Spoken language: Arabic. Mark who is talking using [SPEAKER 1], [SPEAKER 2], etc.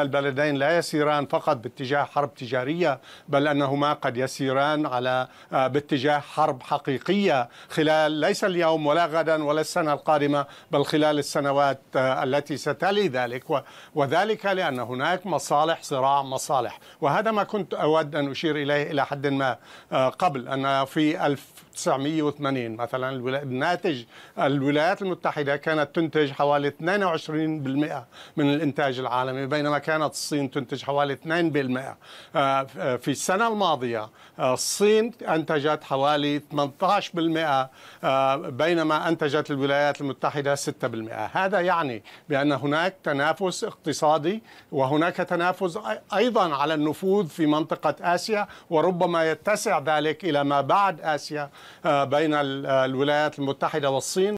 [SPEAKER 1] البلدين لا يسيران فقط باتجاه حرب تجارية بل أنهما قد يسيران على باتجاه حرب حقيقية خلال ليس اليوم ولا غدا ولا السنة القادمة بل خلال السنوات التي ستلي ذلك. وذلك لأن هناك مصالح صراع مصالح. وهذا ما كنت أود أن أشير إليه إلى حد ما قبل أن في 1980 مثلا. الناتج الولايات المتحدة كانت تنتج حوالي 22% من الإنتاج العالمي بينما كانت الصين تنتج حوالي 2% في السنة الماضية الصين أنتجت حوالي 18% بينما أنتجت الولايات المتحدة 6% هذا يعني بأن هناك تنافس اقتصادي وهناك تنافس أيضا على النفوذ في منطقة آسيا وربما يتسع ذلك إلى ما بعد آسيا بين الولايات المتحدة والصين.